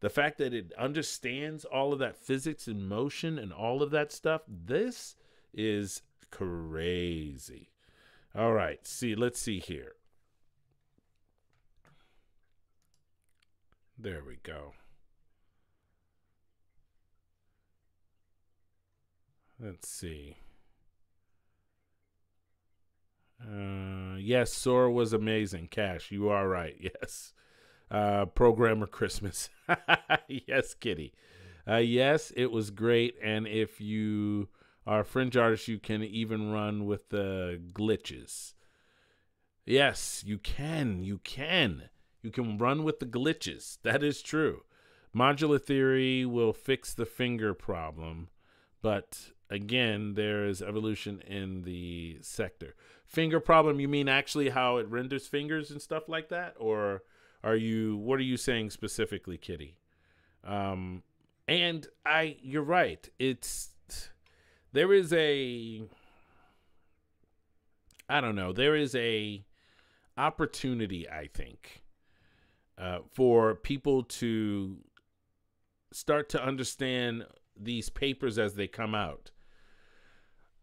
the fact that it understands all of that physics and motion and all of that stuff this is crazy all right see let's see here There we go. Let's see. Uh, yes, Sora was amazing. Cash, you are right. Yes. Uh, programmer Christmas. yes, Kitty. Uh, yes, it was great. And if you are a fringe artist, you can even run with the glitches. Yes, you can. You can. You can run with the glitches. That is true. Modular theory will fix the finger problem, but again, there is evolution in the sector. Finger problem, you mean actually how it renders fingers and stuff like that? Or are you, what are you saying specifically, Kitty? Um, and I, you're right. It's, there is a, I don't know, there is a opportunity, I think, uh, for people to start to understand these papers as they come out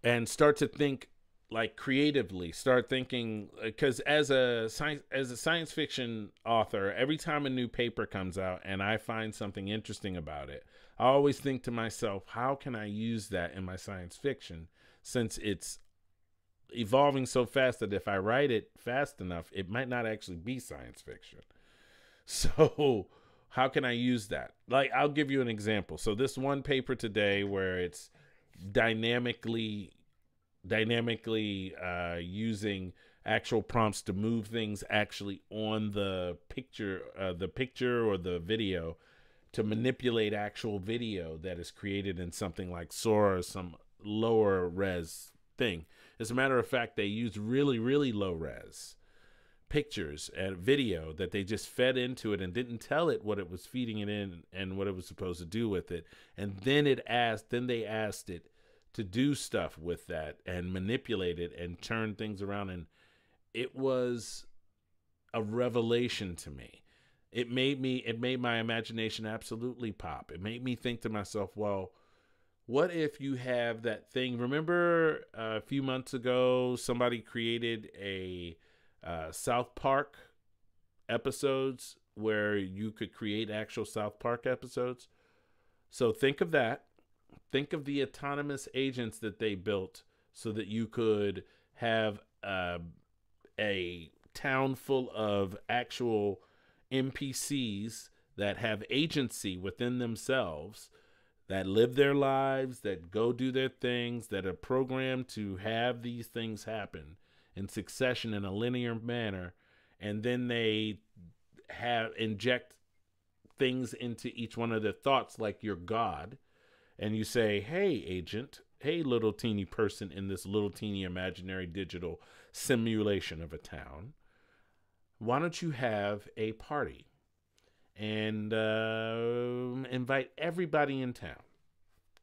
and start to think like creatively start thinking uh, because as a science as a science fiction author every time a new paper comes out and i find something interesting about it i always think to myself how can i use that in my science fiction since it's evolving so fast that if i write it fast enough it might not actually be science fiction. So how can i use that? Like i'll give you an example. So this one paper today where it's dynamically dynamically uh, using actual prompts to move things actually on the picture uh, the picture or the video to manipulate actual video that is created in something like Sora or some lower res thing. As a matter of fact, they used really, really low res pictures and video that they just fed into it and didn't tell it what it was feeding it in and what it was supposed to do with it. And then it asked, then they asked it to do stuff with that and manipulate it and turn things around. And it was a revelation to me. It made me it made my imagination absolutely pop. It made me think to myself well what if you have that thing? Remember uh, a few months ago somebody created a uh, south park episodes where you could create actual south park episodes? So think of that think of the autonomous agents that they built so that you could have uh, a town full of actual NPCs that have agency within themselves that live their lives, that go do their things, that are programmed to have these things happen in succession in a linear manner, and then they have inject things into each one of their thoughts like your God, and you say, hey, agent, hey, little teeny person in this little teeny imaginary digital simulation of a town, why don't you have a party and uh, invite everybody in town?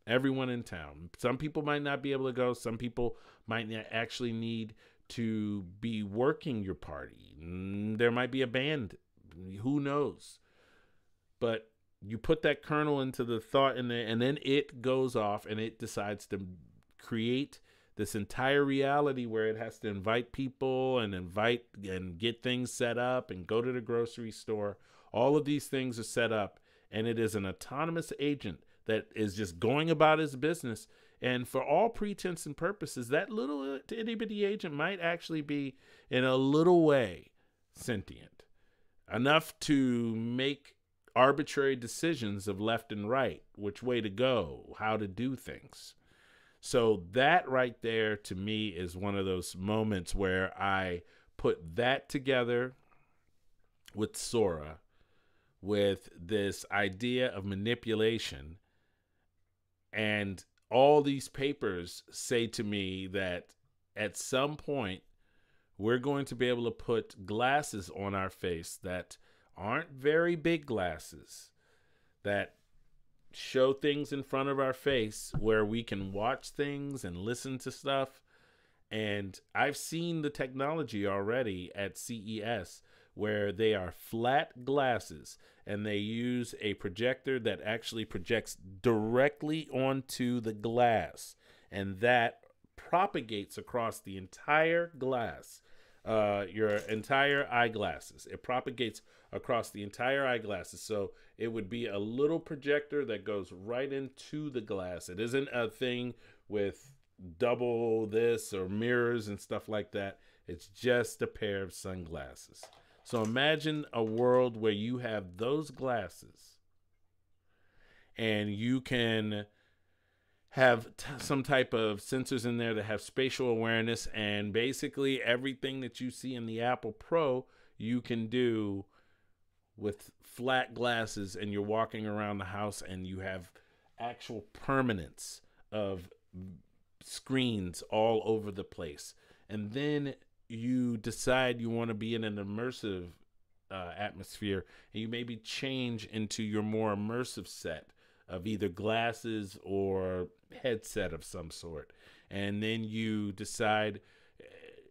Everyone in town. Some people might not be able to go, some people might not actually need to be working your party. Mm, there might be a band. Who knows? But you put that kernel into the thought in there, and then it goes off and it decides to create this entire reality where it has to invite people and invite and get things set up and go to the grocery store. All of these things are set up, and it is an autonomous agent that is just going about his business. And for all pretense and purposes, that little itty bitty agent might actually be, in a little way, sentient enough to make arbitrary decisions of left and right, which way to go, how to do things. So that right there to me is one of those moments where I put that together with Sora with this idea of manipulation and all these papers say to me that at some point we're going to be able to put glasses on our face that aren't very big glasses that show things in front of our face where we can watch things and listen to stuff. And I've seen the technology already at CES where they are flat glasses and they use a projector that actually projects directly onto the glass and that propagates across the entire glass uh, your entire eyeglasses. It propagates across the entire eyeglasses. So it would be a little projector that goes right into the glass. It isn't a thing with double this or mirrors and stuff like that. It's just a pair of sunglasses. So imagine a world where you have those glasses and you can have t- some type of sensors in there that have spatial awareness and basically everything that you see in the Apple Pro you can do with flat glasses and you're walking around the house and you have actual permanence of screens all over the place. And then you decide you want to be in an immersive uh, atmosphere and you maybe change into your more immersive set of either glasses or headset of some sort. And then you decide, eh,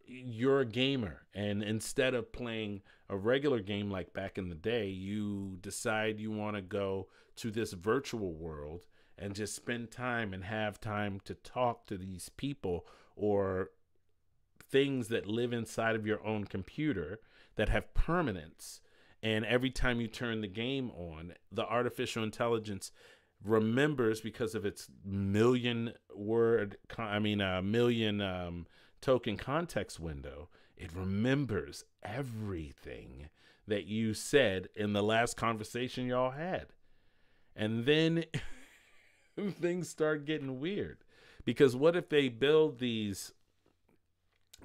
you're a gamer and instead of playing a regular game like back in the day you decide you want to go to this virtual world and just spend time and have time to talk to these people or things that live inside of your own computer that have permanence and every time you turn the game on the artificial intelligence remembers because of its million word i mean a million um, token context window it remembers everything that you said in the last conversation y'all had. And then things start getting weird. Because what if they build these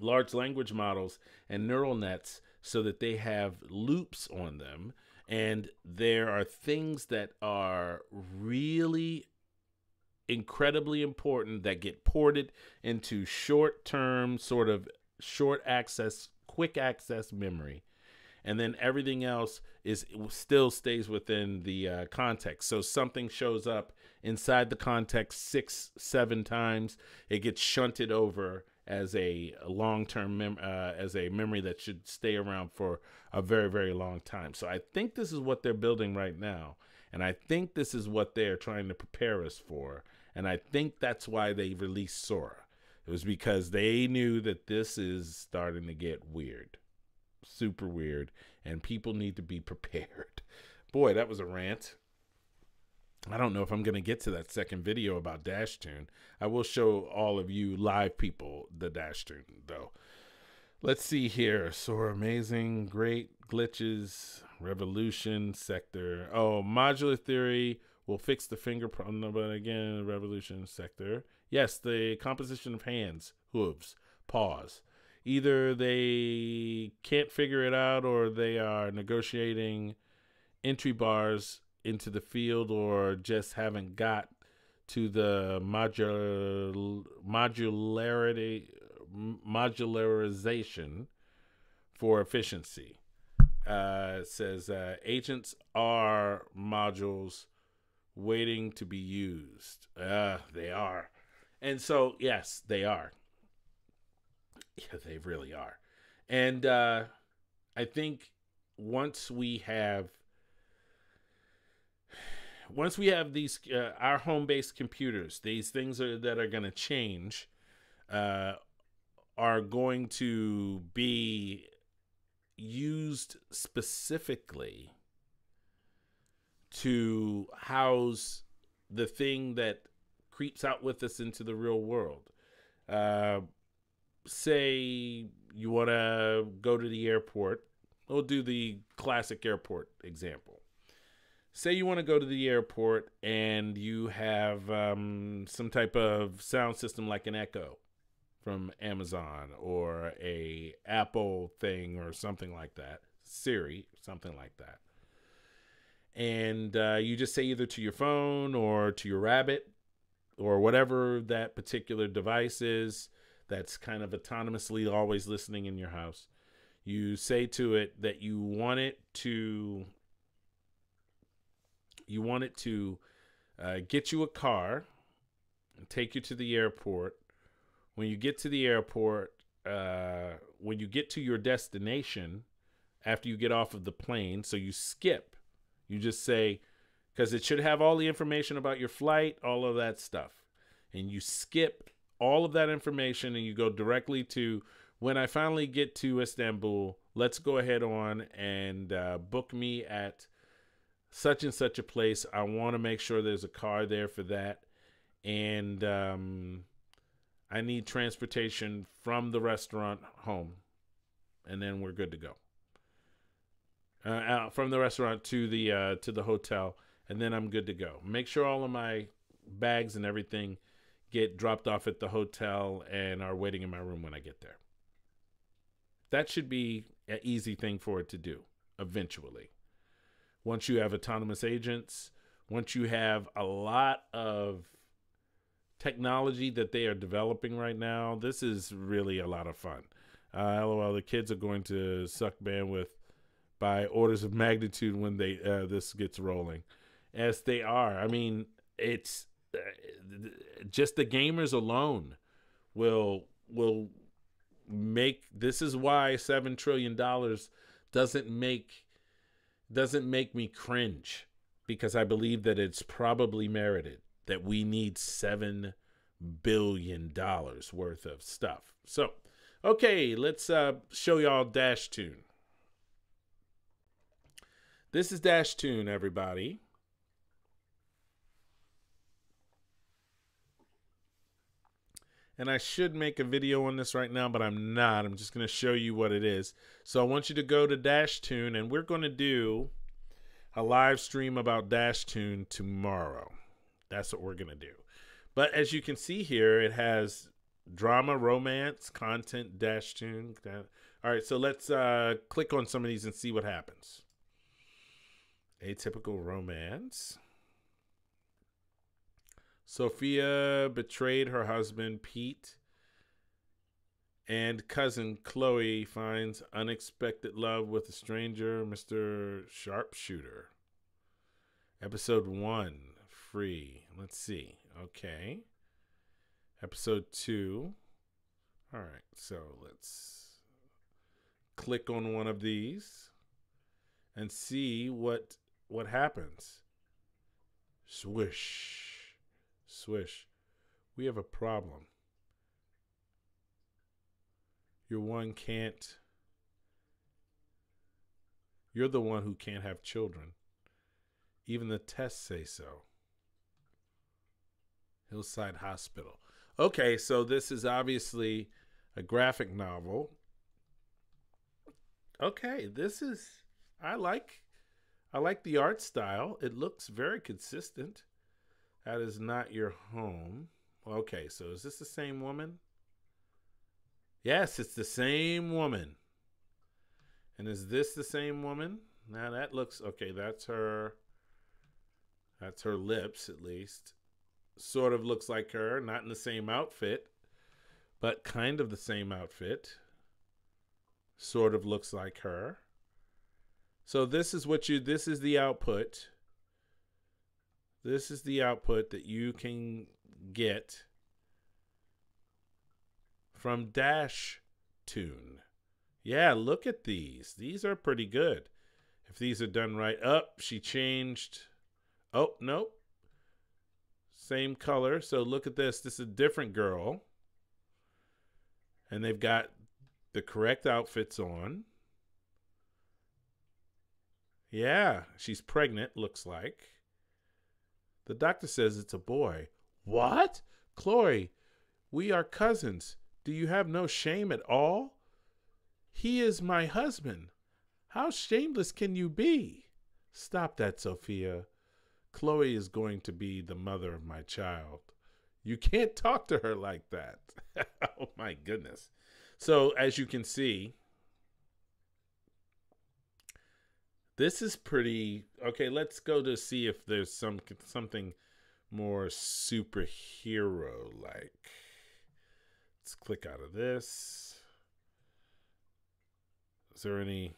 large language models and neural nets so that they have loops on them and there are things that are really incredibly important that get ported into short term, sort of short access, quick access memory. And then everything else is still stays within the uh, context. So something shows up inside the context six, seven times. It gets shunted over as a long-term mem- uh, as a memory that should stay around for a very very long time. So I think this is what they're building right now, and I think this is what they're trying to prepare us for, and I think that's why they released Sora. It was because they knew that this is starting to get weird, super weird, and people need to be prepared. Boy, that was a rant. I don't know if I'm going to get to that second video about DashToon. I will show all of you live people the DashToon, though. Let's see here. Sora amazing, great glitches, revolution sector. Oh, modular theory will fix the finger problem, but again, revolution sector. Yes, the composition of hands, hooves, paws. Either they can't figure it out or they are negotiating entry bars into the field or just haven't got to the modul modularity modularization for efficiency. Uh, says uh, agents are modules waiting to be used. Uh, they are. And so, yes, they are. Yeah, they really are. And uh, I think once we have once we have these uh, our home-based computers, these things are, that are going to change uh, are going to be used specifically to house the thing that creeps out with us into the real world. Uh, say you want to go to the airport. We'll do the classic airport example say you want to go to the airport and you have um, some type of sound system like an Echo from Amazon or a Apple thing or something like that, Siri, something like that. And uh, you just say either to your phone or to your rabbit or whatever that particular device is that's kind of autonomously always listening in your house. You say to it that you want it to you want it to uh, get you a car and take you to the airport. When you get to the airport, uh, when you get to your destination, after you get off of the plane, so you skip, you just say, because it should have all the information about your flight, all of that stuff. And you skip all of that information and you go directly to when I finally get to Istanbul, let's go ahead on and uh, book me at such and such a place. I want to make sure there's a car there for that. And um, I need transportation from the restaurant home. And then we're good to go. Uh, out from the restaurant to the uh, to the hotel, and then I'm good to go. Make sure all of my bags and everything get dropped off at the hotel and are waiting in my room when I get there. That should be an easy thing for it to do eventually once you have autonomous agents, once you have a lot of technology that they are developing right now, this is really a lot of fun. Uh, LOL, the kids are going to suck bandwidth by orders of magnitude when they uh, this gets rolling, as they are. I mean, it's uh, just the gamers alone will will make this is why 7 trillion dollars doesn't make doesn't make me cringe because I believe that it's probably merited that we need 7 billion dollars worth of stuff. So, okay, let's uh, show y'all DashToon. This is DashToon, everybody. And I should make a video on this right now, but I'm not. I'm just going to show you what it is. So I want you to go to DashToon, and we're going to do a live stream about DashToon tomorrow. That's what we're going to do. But as you can see here, it has drama, romance, content, DashToon. All right, so let's uh, click on some of these and see what happens. Atypical romance. Sophia betrayed her husband, Pete, and cousin Chloe finds unexpected love with a stranger, Mr. Sharpshooter. Episode 1, free. Let's see. Okay. Episode 2. All right, so let's click on one of these and see what what happens. Swish. Swish, we have a problem. Your one can't. You're the one who can't have children. Even the tests say so. Hillside Hospital. Okay, so this is obviously a graphic novel. Okay, this is I like I like the art style. It looks very consistent. That is not your home. Okay, so is this the same woman? Yes, it's the same woman. And is this the same woman? Now that looks okay, that's her that's her lips at least. Sort of looks like her, not in the same outfit, but kind of the same outfit. Sort of looks like her. So this is what you this is the output this is the output that you can get from Dash Tune. Yeah, look at these. These are pretty good. If these are done right. Up, oh, she changed. Oh, nope. Same color. So look at this. This is a different girl. And they've got the correct outfits on. Yeah, she's pregnant, looks like. The doctor says it's a boy. What? Chloe, we are cousins. Do you have no shame at all? He is my husband. How shameless can you be? Stop that, Sophia. Chloe is going to be the mother of my child. You can't talk to her like that. oh my goodness. So, as you can see, This is pretty okay. Let's go to see if there's some something more superhero like. Let's click out of this. Is there any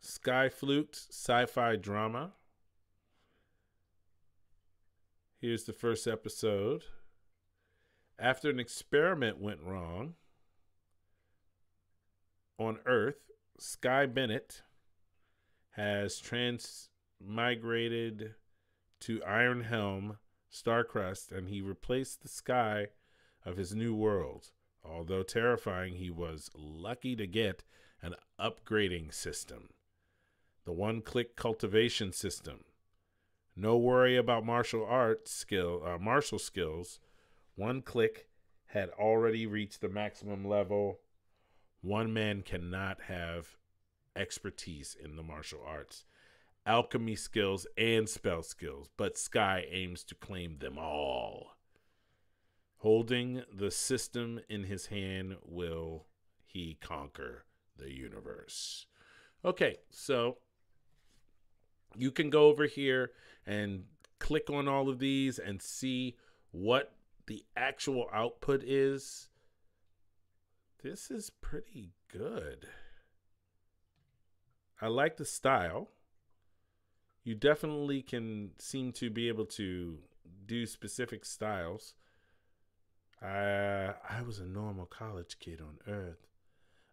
Sky Flute sci-fi drama? Here's the first episode. After an experiment went wrong, on Earth, Sky Bennett has transmigrated to Iron Helm, Starcrest, and he replaced the sky of his new world. Although terrifying, he was lucky to get an upgrading system. The one click cultivation system. No worry about martial arts skill, uh, martial skills. One click had already reached the maximum level one man cannot have expertise in the martial arts, alchemy skills, and spell skills, but Sky aims to claim them all. Holding the system in his hand, will he conquer the universe? Okay, so you can go over here and click on all of these and see what the actual output is this is pretty good. I like the style. You definitely can seem to be able to do specific styles. I, I was a normal college kid on Earth.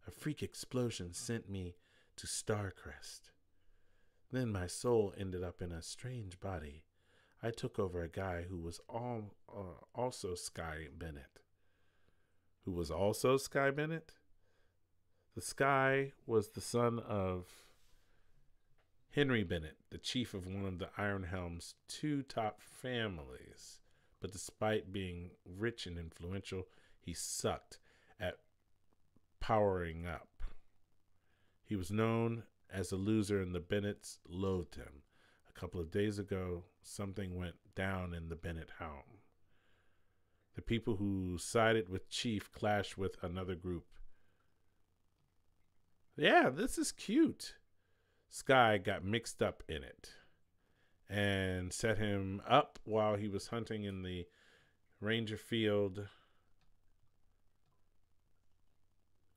A freak explosion sent me to Starcrest. Then my soul ended up in a strange body. I took over a guy who was all, uh, also Sky Bennett. Who was also Sky Bennett? The Sky was the son of Henry Bennett, the chief of one of the Iron Helm's two top families. But despite being rich and influential, he sucked at powering up. He was known as a loser, and the Bennetts loathed him. A couple of days ago, something went down in the Bennett home. The people who sided with Chief clashed with another group. Yeah, this is cute. Sky got mixed up in it and set him up while he was hunting in the Ranger field.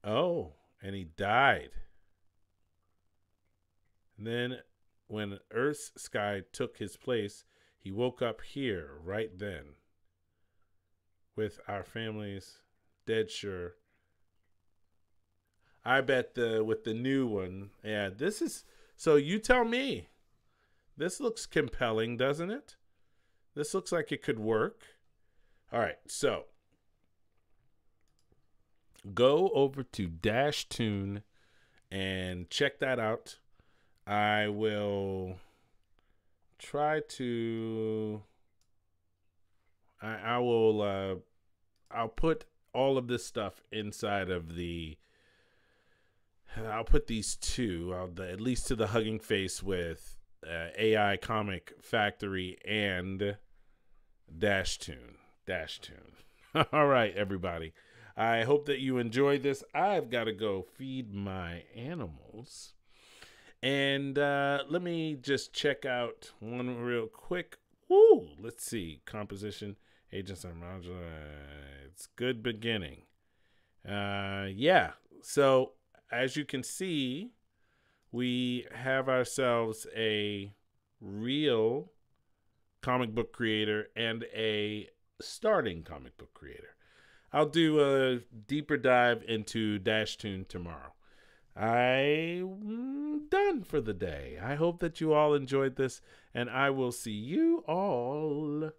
Oh, and he died. And then, when Earth's sky took his place, he woke up here right then with our families dead sure. I bet the with the new one, yeah, this is so you tell me. This looks compelling, doesn't it? This looks like it could work. All right, so go over to DashToon and check that out. I will try to I, I will uh I'll put all of this stuff inside of the I'll put these two, I'll, the, at least to the Hugging Face with uh, AI Comic Factory and DashToon. Dash Tune. All right, everybody. I hope that you enjoyed this. I've got to go feed my animals. And uh, let me just check out one real quick. Woo! Let's see. Composition, agents are modular. It's good beginning. Uh, yeah. So as you can see, we have ourselves a real comic book creator and a starting comic book creator. I'll do a deeper dive into DashToon tomorrow. I'm done for the day. I hope that you all enjoyed this, and I will see you all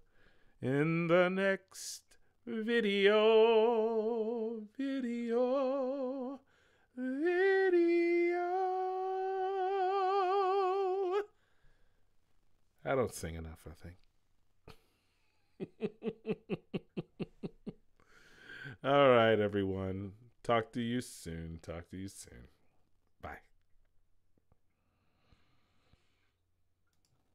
in the next video. Video. Video. I don't sing enough, I think. All right, everyone. Talk to you soon. Talk to you soon.